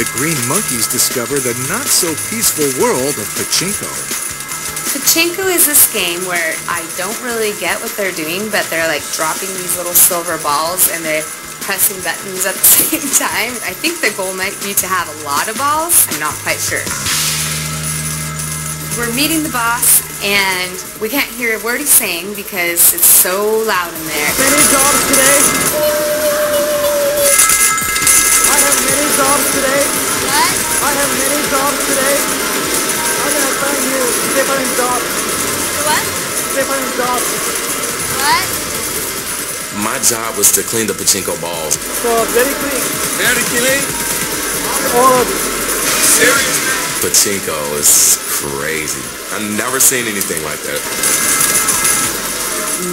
the green monkeys discover the not-so-peaceful world of pachinko. Pachinko is this game where I don't really get what they're doing, but they're like dropping these little silver balls and they're pressing buttons at the same time. I think the goal might be to have a lot of balls. I'm not quite sure. We're meeting the boss and we can't hear a word he's saying because it's so loud in there. I have many jobs today. I'm gonna find you different jobs. What? Different jobs. What? My job was to clean the pachinko balls. So very clean. Very clean. All of it. Seriously? Pachinko is crazy. I've never seen anything like that.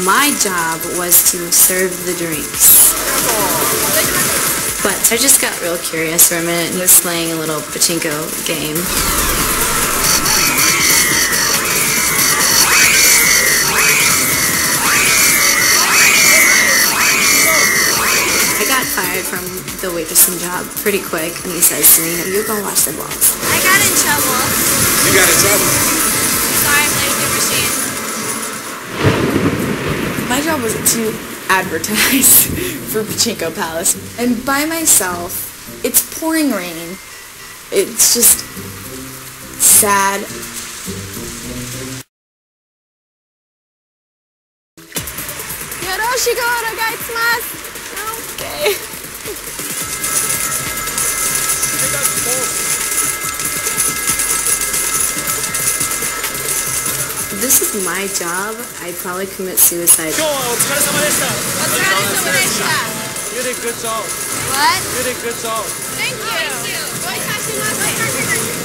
My job was to serve the drinks. But I just got real curious for a minute and was playing a little pachinko game. I got fired from the waitressing job pretty quick and he says to me, you go wash the balls. I got in trouble. You got in trouble? Sorry, I'm playing the machine. My job was to advertise for Pachinko Palace. And by myself, it's pouring rain. It's just sad. Yoroshiku. This is my job, I'd probably commit suicide. Go, You did good job. What? You did good job. Thank you. Thank you.